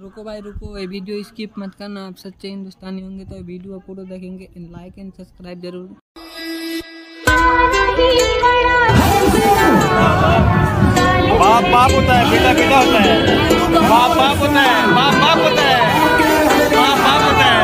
रुको भाई रुको। ये वीडियो स्किप मत करना। आप सच्चे हिंदुस्तानी होंगे तो वीडियो पूरा देखेंगे। एंड लाइक एंड सब्सक्राइब ज़रूर। बाप बाप होता है बेटा बेटा होता है। बाप बाप होता है बाप बाप होता है। बाप बाप होता है।